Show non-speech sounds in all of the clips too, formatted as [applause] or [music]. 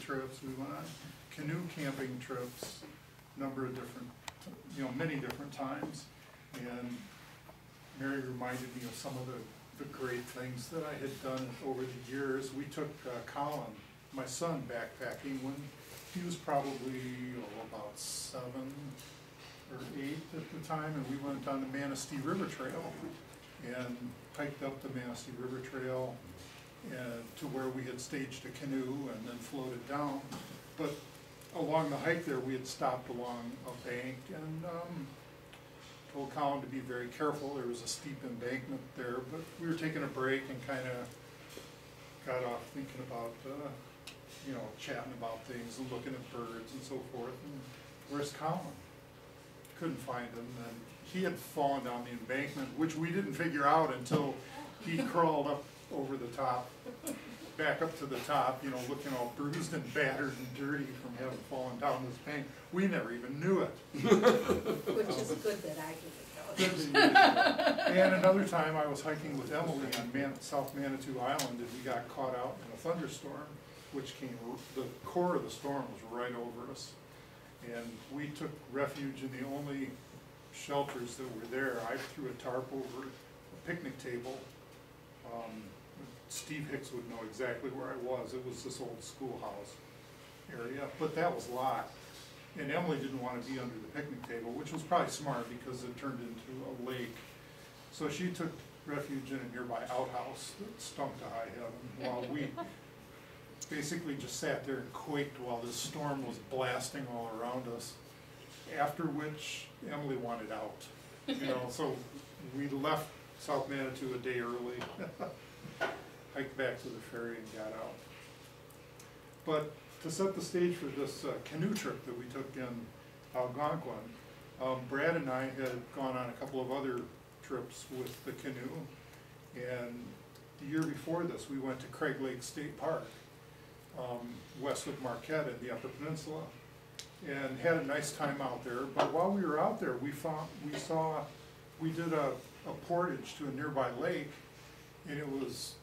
trips, we went on canoe camping trips, number of different, you know, many different times. And Mary reminded me of some of the, the great things that I had done over the years. We took uh, Colin, my son, backpacking when he was probably, oh, about seven or eight at the time, and we went on the Manistee River Trail and hiked up the Manistee River Trail to where we had staged a canoe and then floated down. But along the hike there, we had stopped along a bank and, um, told Colin to be very careful, there was a steep embankment there, but we were taking a break and kinda got off thinking about, uh, you know, chatting about things and looking at birds and so forth, and where's Colin? Couldn't find him, and he had fallen down the embankment, which we didn't figure out until he crawled up over the top, back up to the top, you know, looking all bruised and battered and dirty from having fallen down this bank. We never even knew it. Which is good that I didn't know. And another time, I was hiking with Emily on Man, South Manitou Island, and we got caught out in a thunderstorm, which came, the core of the storm was right over us. And we took refuge in the only shelters that were there. I threw a tarp over a picnic table. Um, Steve Hicks would know exactly where I was. It was this old schoolhouse area, but that was locked. And Emily didn't wanna be under the picnic table, which was probably smart because it turned into a lake. So she took refuge in a nearby outhouse that stunk to high heaven while we [laughs] basically just sat there and quaked while this storm was blasting all around us. After which Emily wanted out, you know, so we left South Manitou a day early. [laughs] Hiked back to the ferry and got out. But to set the stage for this uh, canoe trip that we took in Algonquin, um, Brad and I had gone on a couple of other trips with the canoe. And the year before this, we went to Craig Lake State Park, um, west of Marquette in the Upper Peninsula. And had a nice time out there, but while we were out there, we found, we saw, we did a, a portage to a nearby lake. And it was,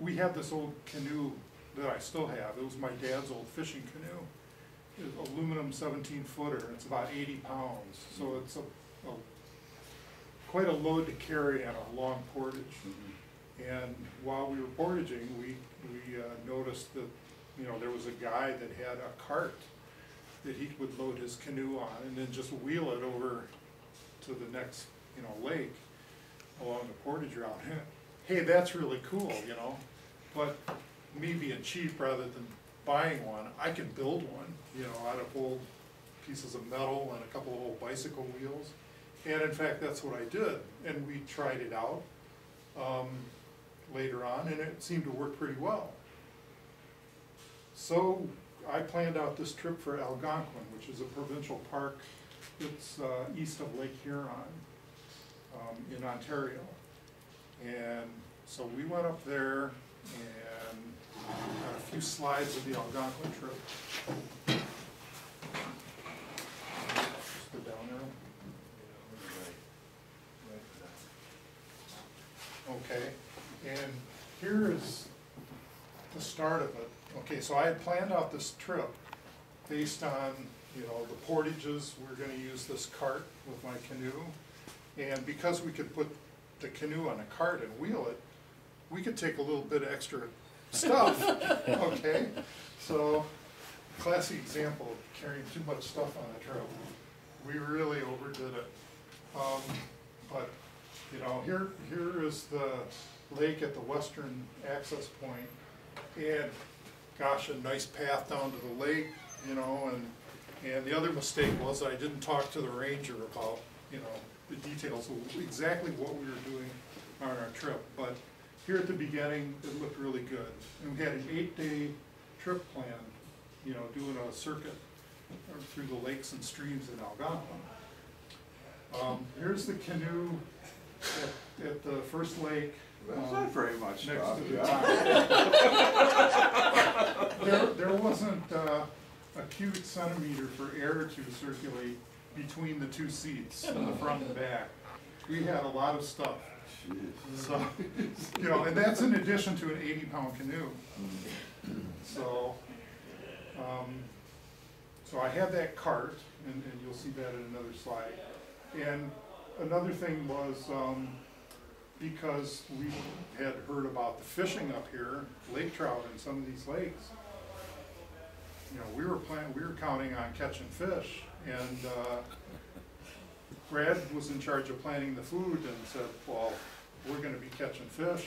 we had this old canoe that I still have, it was my dad's old fishing canoe. It's aluminum seventeen footer, it's about eighty pounds, so it's a, a, quite a load to carry on a long portage. And while we were portaging, we, we uh, noticed that, you know, there was a guy that had a cart that he would load his canoe on and then just wheel it over to the next, you know, lake along the portage route. [laughs] Hey, that's really cool, you know, but me being cheap rather than buying one, I can build one, you know, out of old pieces of metal and a couple of old bicycle wheels. And in fact, that's what I did, and we tried it out, um, later on, and it seemed to work pretty well. So I planned out this trip for Algonquin, which is a provincial park. It's, uh, east of Lake Huron, um, in Ontario. And so we went up there and got a few slides of the Algonquin trip. Okay, and here is the start of it. Okay, so I had planned out this trip based on, you know, the portages, we're gonna use this cart with my canoe. And because we could put the canoe on a cart and wheel it, we could take a little bit of extra stuff, [laughs] okay? So, classic example of carrying too much stuff on a trip. We really overdid it. Um, but, you know, here, here is the lake at the western access point, And, gosh, a nice path down to the lake, you know, and, and the other mistake was I didn't talk to the ranger about, you know, the details of exactly what we were doing on our trip. But here at the beginning, it looked really good. And we had an eight-day trip planned, you know, doing a circuit through the lakes and streams in Algonquin. Um, here's the canoe at, at the first lake. That's um, not very much next to the yeah. [laughs] There, there wasn't, uh, a cubic centimeter for air to circulate between the two seats, in the front and back. We had a lot of stuff, so, [laughs] you know, and that's in addition to an eighty pound canoe. So, Um, so I had that cart, and, and you'll see that in another slide. And another thing was, um, because we had heard about the fishing up here, lake trout in some of these lakes. You know, we were planning, we were counting on catching fish, and, uh, Brad was in charge of planning the food and said, well, we're gonna be catching fish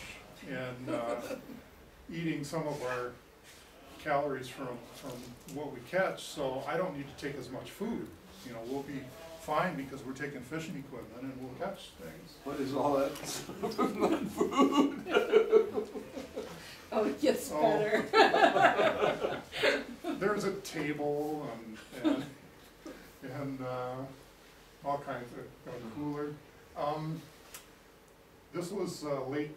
and, uh, eating some of our calories from, from what we catch, so I don't need to take as much food. You know, we'll be fine because we're taking fishing equipment and we'll catch things. What is all that? Food? [laughs] oh, it gets Oh. better. [laughs] There's a table and, and, and, uh, all kinds of, a cooler. Um, this was, uh, late,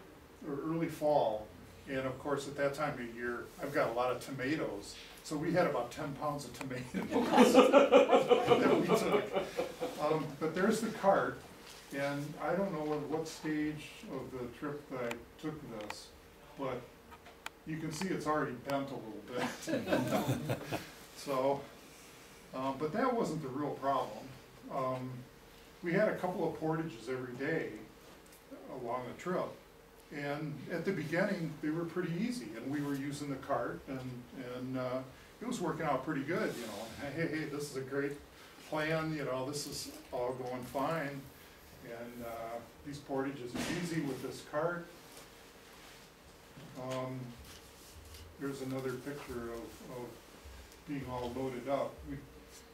or early fall, and of course, at that time of year, I've got a lot of tomatoes. So we had about ten pounds of tomatoes [laughs] that we took. Um, but there's the cart, and I don't know at what stage of the trip that I took this, but you can see it's already bent a little bit. [laughs] So, um, but that wasn't the real problem. Um, we had a couple of portages every day along the trip. And at the beginning, they were pretty easy, and we were using the cart, and, and, uh, it was working out pretty good, you know. Hey, hey, this is a great plan, you know, this is all going fine. And, uh, these portages are easy with this cart. Um, here's another picture of, of being all loaded up. We,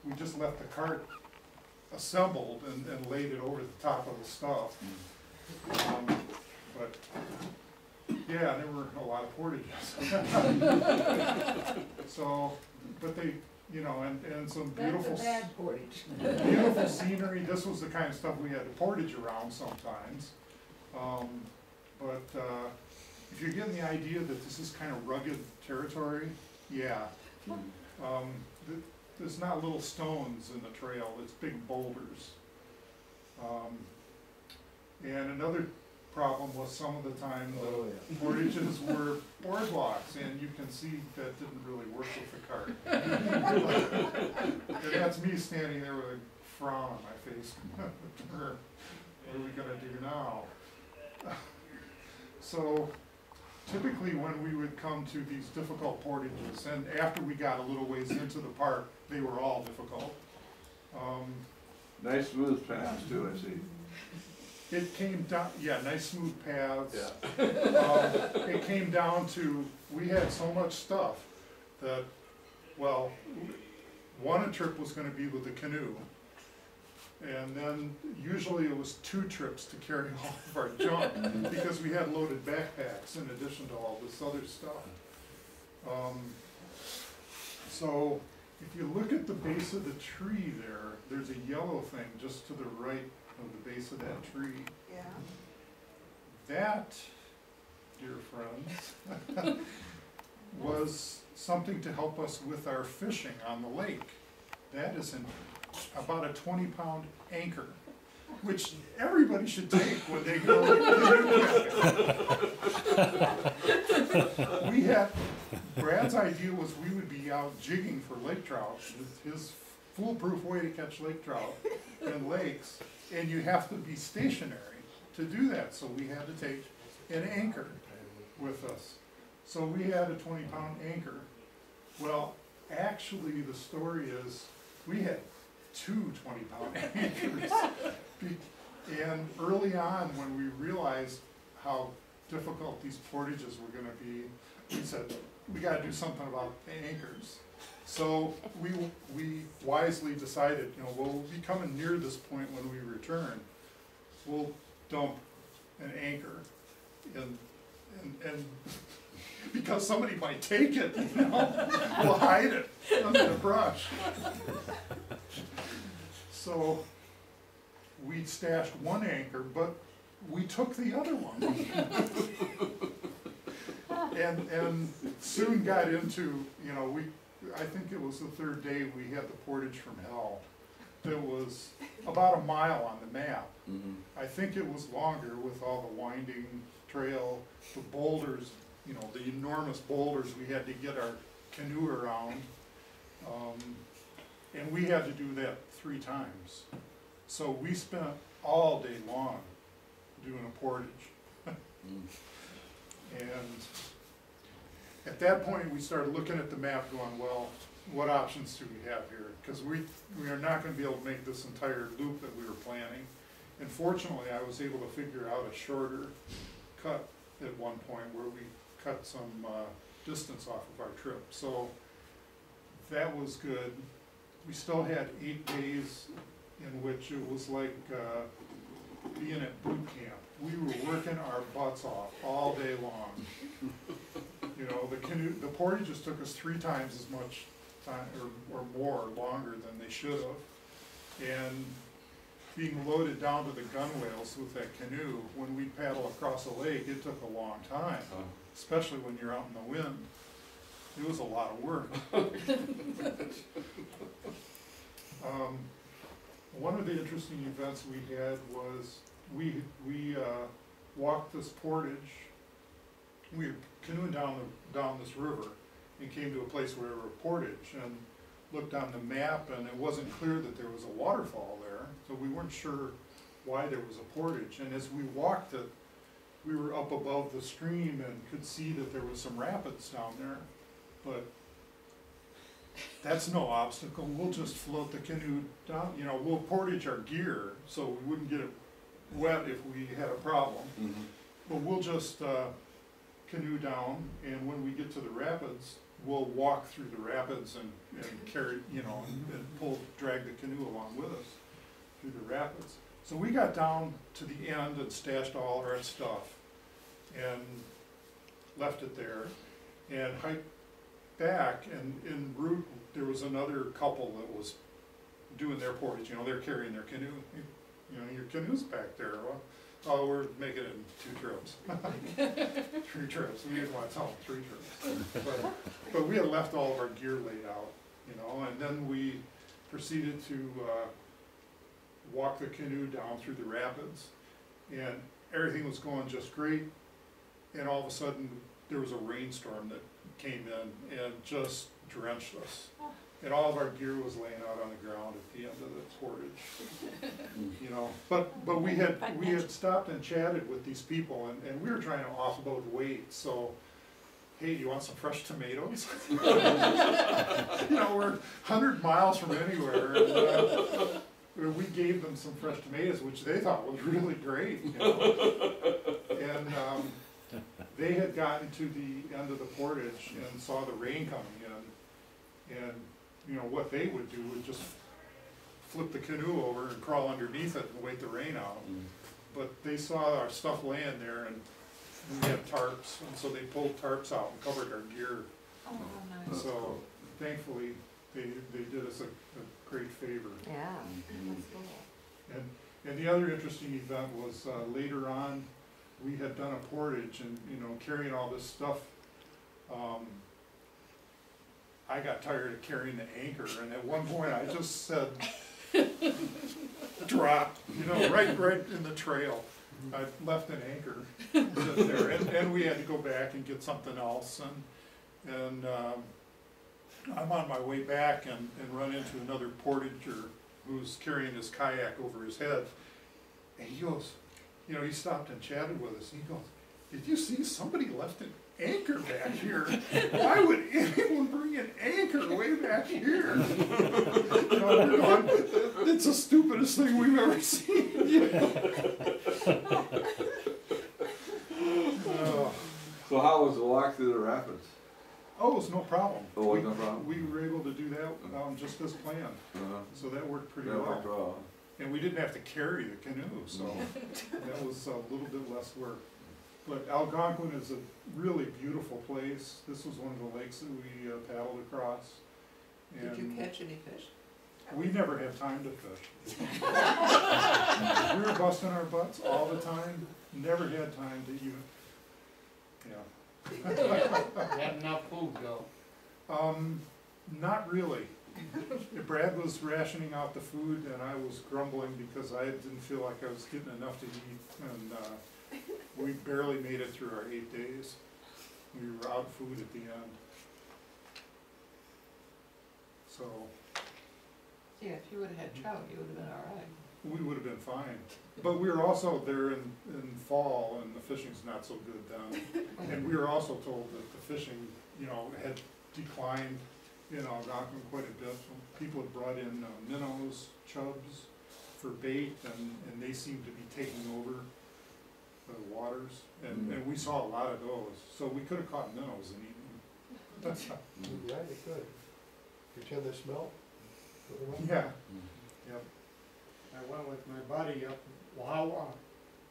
we just left the cart assembled and, and laid it over the top of the stuff. Um, But, yeah, there were a lot of portages. [laughs] So, but they, you know, and, and some beautiful. That's a bad portage. Beautiful scenery, this was the kind of stuff we had to portage around sometimes. Um, but, uh, if you're getting the idea that this is kind of rugged territory, yeah. Um, th- there's not little stones in the trail, it's big boulders. Um, and another problem was some of the time Oh, the portages [laughs] were boardwalks, and you can see that didn't really work with the cart. [laughs] That's me standing there with a frown on my face. [laughs] What are we gonna do now? So typically when we would come to these difficult portages, and after we got a little ways into the park, they were all difficult. Um, Nice smooth paths too, I see. It came down, yeah, nice smooth paths. Yeah. Um, It came down to, we had so much stuff that, well, one trip was gonna be with the canoe. And then usually it was two trips to carry all of our junk, [laughs] because we had loaded backpacks in addition to all this other stuff. Um, So, if you look at the base of the tree there, there's a yellow thing just to the right of the base of that tree. Yeah. That, dear friends, [laughs] [laughs] was something to help us with our fishing on the lake. That is an, about a twenty pound anchor, which everybody should take when they go [laughs] We had, Brad's idea was we would be out jigging for lake trout, His- foolproof way to catch lake trout in lakes, and you have to be stationary to do that, so we had to take an anchor with us. So we had a twenty pound anchor. Well, actually, the story is, we had two 20 pound anchors. [laughs] And early on, when we realized how difficult these portages were gonna be, we said, we gotta do something about the anchors. So we, we wisely decided, you know, we'll be coming near this point when we return. We'll dump an anchor and, and, and [laughs] because somebody might take it, you know, [laughs] we'll hide it under the brush. So we'd stashed one anchor, but we took the other one. [laughs] And, and soon got into, you know, we, I think it was the third day, we had the portage from hell. That was about a mile on the map. I think it was longer with all the winding trail, the boulders, you know, the enormous boulders we had to get our canoe around. Um, and we had to do that three times. So we spent all day long doing a portage. And at that point, we started looking at the map going, well, what options do we have here? Cause we, we are not gonna be able to make this entire loop that we were planning. And fortunately, I was able to figure out a shorter cut at one point where we cut some, uh, distance off of our trip. So that was good. We still had eight days in which it was like, uh, being at boot camp. We were working our butts off all day long. You know, the canoe, the portages took us three times as much time, or, or more, longer than they should have. And being loaded down to the gunwales with that canoe, when we paddle across a lake, it took a long time, especially when you're out in the wind. It was a lot of work. [laughs] Um, one of the interesting events we had was, we, we, uh, walked this portage. We were canoeing down, the down this river and came to a place where there were a portage and looked on the map and it wasn't clear that there was a waterfall there, so we weren't sure why there was a portage. And as we walked it, we were up above the stream and could see that there was some rapids down there, but that's no obstacle, we'll just float the canoe down, you know, we'll portage our gear, so we wouldn't get it wet if we had a problem. But we'll just, uh, canoe down, and when we get to the rapids, we'll walk through the rapids and, and carry, you know, and, and pull, drag the canoe along with us through the rapids. So we got down to the end and stashed all our stuff, and left it there, and hiked back, and en route, there was another couple that was doing their portage, you know, they're carrying their canoe. You know, your canoe's back there, well, oh, we're making it in two trips. [laughs] Three trips, we didn't wanna tell them three trips. But, but we had left all of our gear laid out, you know, and then we proceeded to, uh, walk the canoe down through the rapids. And everything was going just great, and all of a sudden, there was a rainstorm that came in and just drenched us. And all of our gear was laying out on the ground at the end of the portage, [laughs] you know, but, but we had, we had stopped and chatted with these people and, and we were trying to offload weight, so, hey, you want some fresh tomatoes? [laughs] You know, we're hundred miles from anywhere, and, uh, we gave them some fresh tomatoes, which they thought was really great, you know? And, um, they had gotten to the end of the portage and saw the rain coming in. And, you know, what they would do would just flip the canoe over and crawl underneath it and wait the rain out. But they saw our stuff laying there and we had tarps, and so they pulled tarps out and covered our gear. Oh, nice. So thankfully, they, they did us a, a great favor. Yeah, Mm-hmm. that's cool. And, and the other interesting event was, uh, later on, we had done a portage and, you know, carrying all this stuff. Um, I got tired of carrying the anchor, and at one point I just said, drop, you know, right, right in the trail. I left an anchor there, and, and we had to go back and get something else, and, and, um, I'm on my way back and, and run into another portager who's carrying his kayak over his head. And he goes, you know, he stopped and chatted with us, and he goes, did you see somebody left an anchor back here? Why would anyone bring an anchor way back here? [laughs] You know, going, it's the stupidest thing we've ever seen. you know? Oh. So how was the walk through the rapids? Oh, it's no problem. Oh, it was We- no problem? We were able to do that, um, just as planned, Uh-huh. so that worked pretty That worked well. Well. And we didn't have to carry the canoe, so that was a little bit less work. But Algonquin is a really beautiful place. This was one of the lakes that we uh, paddled across. Did you catch any fish? We never had time to fish. [laughs] We were busting our butts all the time, never had time to even, yeah. Had enough food though. Um, not really. [laughs] Brad was rationing out the food and I was grumbling because I didn't feel like I was getting enough to eat. And, uh, we barely made it through our eight days. We were out of food at the end. so Yeah, if you would've had trout, you would've been all right. we would have been fine. But we were also there in, in fall and the fishing's not so good then. [laughs] And we were also told that the fishing, you know, had declined in Algonquin quite a bit. People had brought in uh, minnows, chubs for bait and, and they seemed to be taking over the waters. And, and we saw a lot of those, so we could have caught minnows and eaten them. [laughs] Yeah, you could. Pretend they smell. Put 'em on. Yeah, yep. I went with my buddy up Wawa,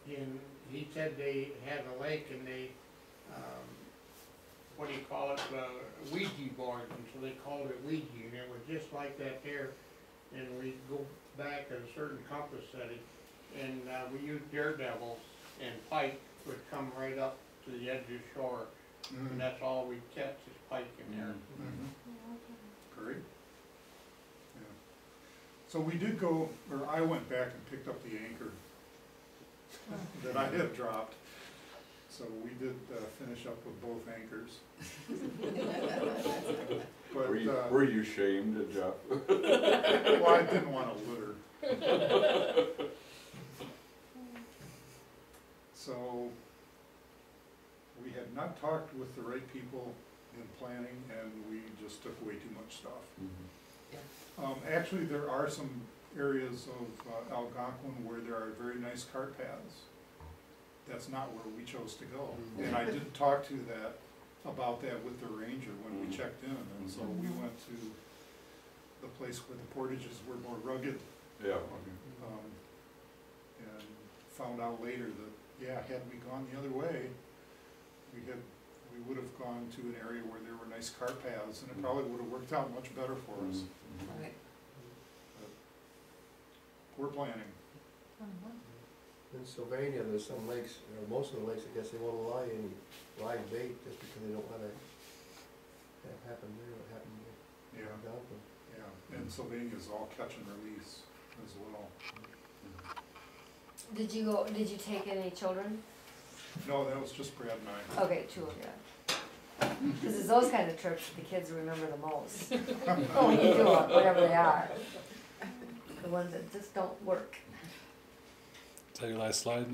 and he said they had a lake and they, um, what do you call it, uh, Ouija board, and so they called it Ouija, and it was just like that there. And we go back at a certain compass setting, and, uh, we used daredevils, and pike would come right up to the edge of the shore, Mhm. and that's all we'd catch is pike in there. Mhm. Great. Yeah. So we did go, or I went back and picked up the anchor [laughs] that I had dropped. So we did uh, finish up with both anchors. [laughs] But, Were you, uh, were you shamed, Jeff? well, I didn't wanna litter. So, we had not talked with the right people in planning and we just took way too much stuff. Um, actually, there are some areas of uh, Algonquin where there are very nice cart paths. That's not where we chose to go. And I did talk to that, about that with the ranger when we Mhm. checked in, and so we went to the place where the portages were more rugged, Yeah, okay. um, and found out later that, yeah, had we gone the other way, we had, we would have gone to an area where there were nice car paths, and it probably would have worked out much better for us. Mhm. Right. We're planning. In Sylvania, there's some lakes, or most of the lakes, I guess they won't allow you any live bait just because they don't wanna have happen there, what happened in Yeah, Algonquin. yeah, and Sylvania's all catch and release as well. Did you go, did you take any children? No, that was just Brad and I. Okay, two of you. Cause it's those kind of trips the kids remember the most. Oh, [laughs] when you do it, whatever they are. The ones that just don't work. That your last slide?